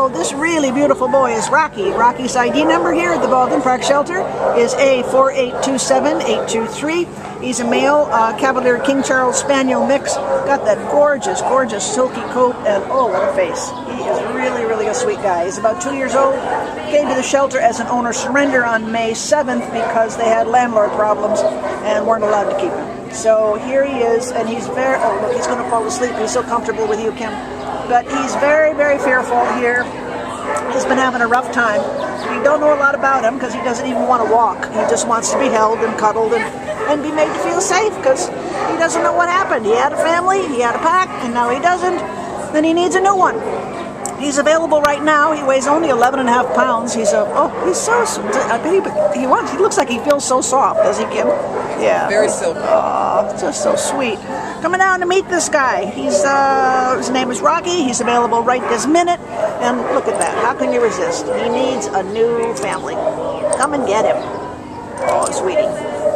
So this really beautiful boy is Rocky. Rocky's ID number here at the Baldwin Park Shelter is A4827823. He's a male uh, Cavalier King Charles Spaniel mix. Got that gorgeous, gorgeous silky coat and oh, what a face. He is really, really a sweet guy. He's about two years old. Came to the shelter as an owner surrender on May 7th because they had landlord problems and weren't allowed to keep him. So here he is, and he's very, oh look, he's going to fall asleep. He's so comfortable with you, Kim. But he's very, very fearful here. He's been having a rough time. We don't know a lot about him because he doesn't even want to walk. He just wants to be held and cuddled and, and be made to feel safe because he doesn't know what happened. He had a family, he had a pack, and now he doesn't. Then he needs a new one. He's available right now. He weighs only 11 and a half pounds. He's a, oh, he's so, he, he wants, he looks like he feels so soft, does he, Kim? Yeah. Very silky. Oh, just so sweet. Coming down to meet this guy. He's, uh, his name is Rocky. He's available right this minute. And look at that. How can you resist? He needs a new family. Come and get him. Oh, sweetie.